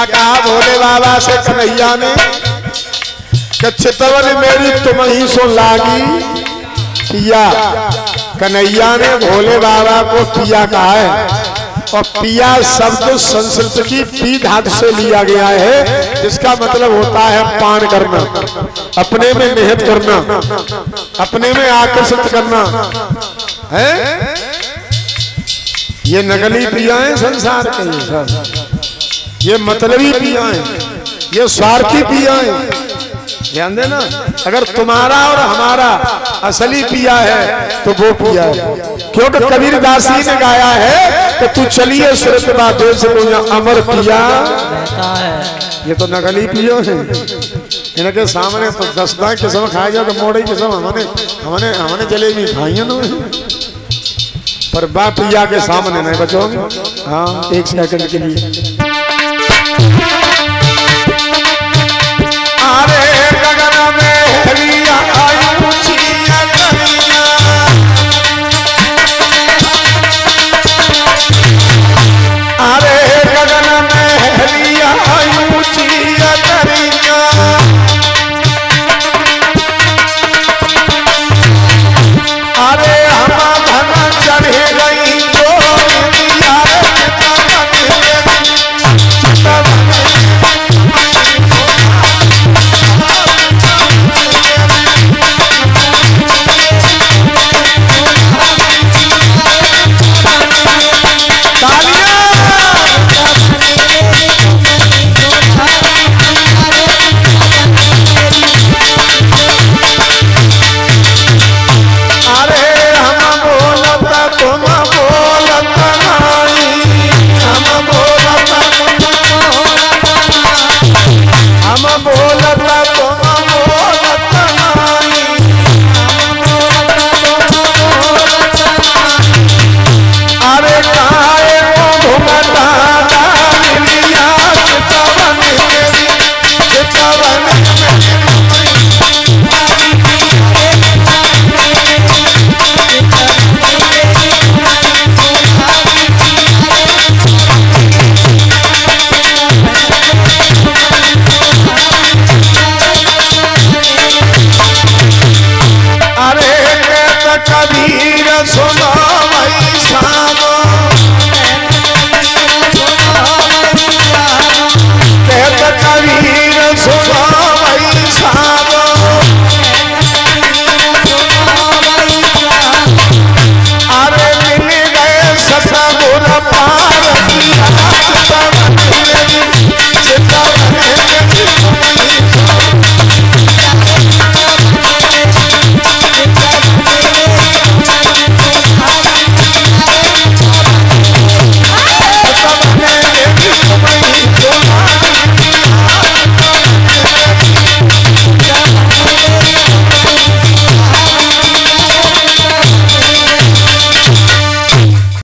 क्या कहा? भोले बाबा से कन्हैया ने चितवन मेरी तुम ही सो लागी। पिया। कन्हैया ने भोले बाबा को पिया कहा है? और पिया शब्द संस्कृत की पी धातु से लिया गया है, जिसका मतलब होता है पान करना, अपने में मेहनत करना, अपने में आकर्षित करना। है? ये नकली पिया है संसार के ये मतलबी पिया है ये स्वार्थी पिया है ध्यान देना, अगर तुम्हारा और हमारा असली पिया है तो वो पिया है। क्योंकि कबीर दासी ने गाया है कि तू चलिए सुरत बातों से तो अमर पिया। ये तो नकली पियो है। इनके सामने तो दस दाए किस्म खाए जाए तो मोड़े किस्म हमने हमने हमने जलेबी खाई है ना पर बा पिया के सामने नहीं बचोगे। हाँ एक सेकंड के लिए। Bye. That's